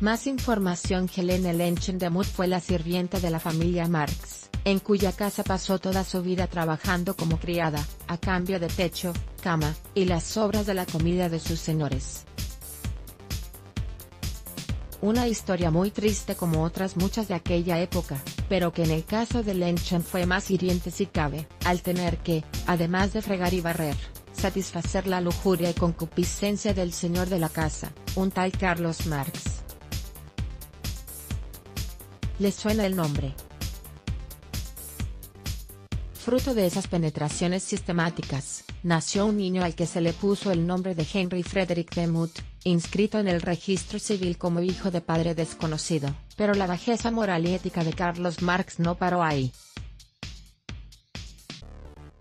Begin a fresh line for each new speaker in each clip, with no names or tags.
Más información Helene Lenchen de fue la sirvienta de la familia Marx, en cuya casa pasó toda su vida trabajando como criada, a cambio de techo, cama, y las sobras de la comida de sus señores. Una historia muy triste como otras muchas de aquella época, pero que en el caso de Lenchen fue más hiriente si cabe, al tener que, además de fregar y barrer, satisfacer la lujuria y concupiscencia del señor de la casa, un tal Carlos Marx. ¿Les suena el nombre? Fruto de esas penetraciones sistemáticas, nació un niño al que se le puso el nombre de Henry Frederick Demuth, inscrito en el registro civil como hijo de padre desconocido, pero la bajeza moral y ética de Carlos Marx no paró ahí.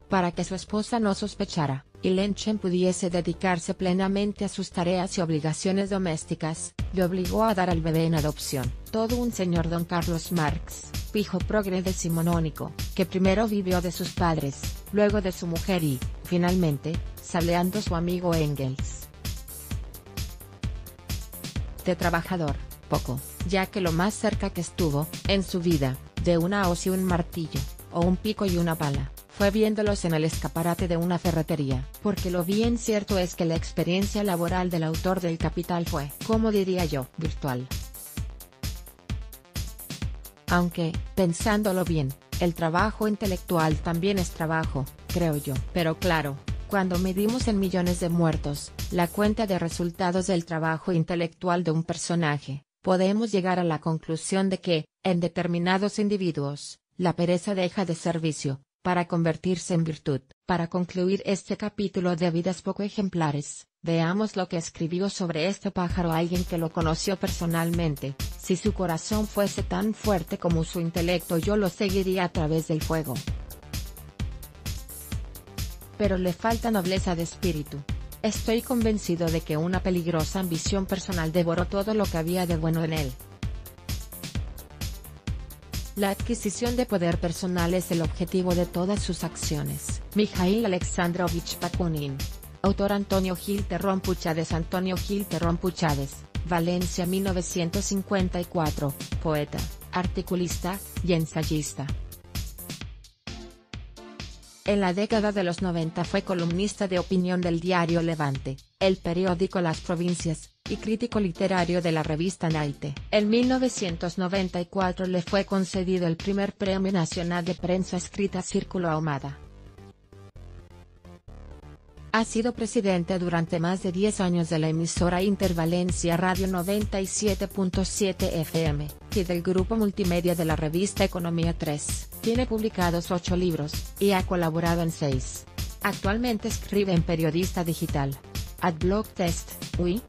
Para que su esposa no sospechara, y Lenchen pudiese dedicarse plenamente a sus tareas y obligaciones domésticas, le obligó a dar al bebé en adopción. Todo un señor don Carlos Marx, hijo progre decimonónico, que primero vivió de sus padres, luego de su mujer y, finalmente, saleando su amigo Engels. De trabajador, poco, ya que lo más cerca que estuvo, en su vida, de una hoz y un martillo, o un pico y una pala, fue viéndolos en el escaparate de una ferretería, porque lo bien cierto es que la experiencia laboral del autor del Capital fue, como diría yo, virtual. Aunque, pensándolo bien, el trabajo intelectual también es trabajo, creo yo. Pero claro, cuando medimos en millones de muertos, la cuenta de resultados del trabajo intelectual de un personaje, podemos llegar a la conclusión de que, en determinados individuos, la pereza deja de ser vicio, para convertirse en virtud. Para concluir este capítulo de vidas poco ejemplares, veamos lo que escribió sobre este pájaro alguien que lo conoció personalmente, si su corazón fuese tan fuerte como su intelecto yo lo seguiría a través del fuego. Pero le falta nobleza de espíritu. Estoy convencido de que una peligrosa ambición personal devoró todo lo que había de bueno en él. La adquisición de poder personal es el objetivo de todas sus acciones. Mikhail Alexandrovich Bakunin. Autor Antonio Gil Terrón Puchades Antonio Gil Terrón Puchades, Valencia 1954, poeta, articulista, y ensayista. En la década de los 90 fue columnista de opinión del diario Levante, el periódico Las Provincias, y crítico literario de la revista Naite. En 1994 le fue concedido el primer Premio Nacional de Prensa Escrita Círculo Ahumada. Ha sido presidente durante más de 10 años de la emisora Intervalencia Radio 97.7 FM, y del grupo multimedia de la revista Economía 3. Tiene publicados 8 libros, y ha colaborado en 6. Actualmente escribe en Periodista Digital. Adblock Test, UI,